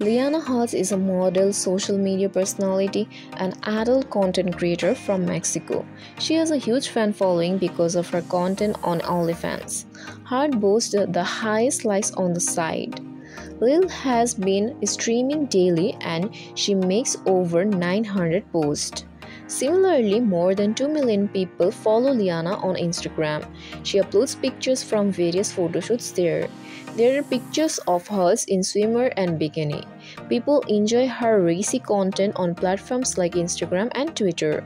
Liana Hearts is a model, social media personality, and adult content creator from Mexico. She has a huge fan following because of her content on OnlyFans. Hearts boasts the highest likes on the site. Lil has been streaming daily and she makes over 900 posts. Similarly, more than 2 million people follow Liana on Instagram. She uploads pictures from various photoshoots there. There are pictures of her in swimmer and bikini. People enjoy her racy content on platforms like Instagram and Twitter.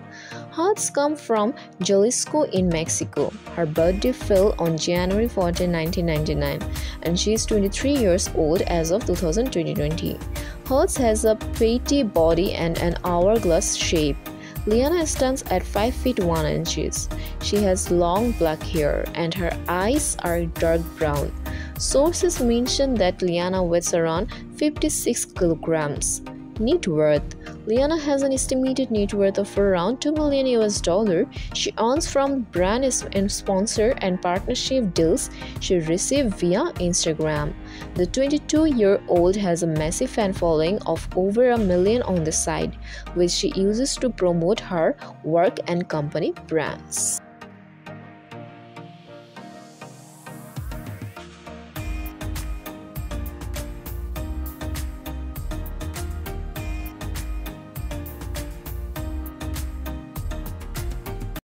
Hearts come from Jalisco in Mexico. Her birthday fell on January 14, 1999, and she is 23 years old as of 2020. Hearts has a pretty body and an hourglass shape. Liana stands at 5 feet 1 inches. She has long black hair and her eyes are dark brown. Sources mention that Liana weighs around 56 kilograms. Net worth Liana has an estimated net worth of around 2 million US dollar. She earns from brand and sponsor and partnership deals she received via Instagram. The 22-year-old has a massive fan following of over a million on the site, which she uses to promote her work and company brands.